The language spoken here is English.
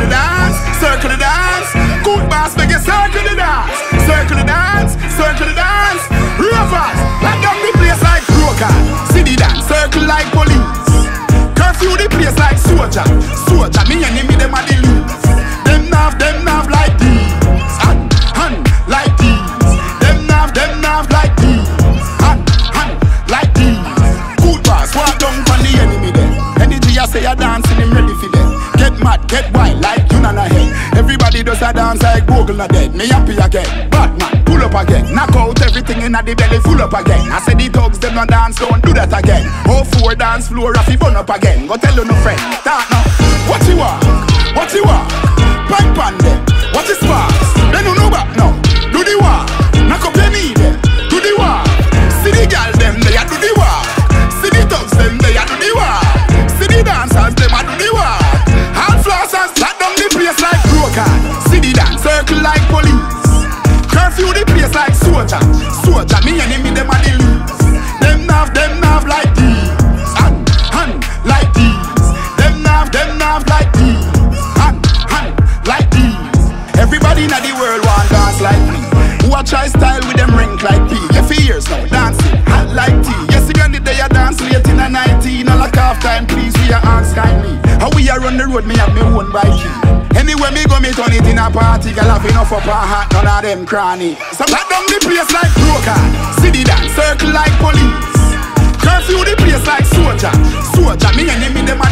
Circle the dance, circle the dance. Good boss, make you circle the dance. Circle the dance, circle the dance. Ravers, lock up the place like broker. City dance, circle like police. Curfew the place like soldier. Soldier, me and enemy, them are the loose. Them nav, them nav like these. Hand, hand like these. Them nav, them nav like these. Hand, hand like these. Good boss, walk down from the enemy there. Energy, I say I dance in him ready for them. Get mad, get wild. Does a dance like Google not dead. Me happy again, Batman pull up again. Knock out everything in the belly full up again. I say the thugs them no dance, don't do that again. Oh four dance floor, if burn up again. Go tell you no friend, that now. Please, we are ask kindly. How we are on the road, me have me own bike. Anywhere me go, me turn it in a party. Girl have enough up a hat, none of them cranny. So lock down the place like broker. The dance circle like police. Curfew the place like soldier. Soldier, me enemy them a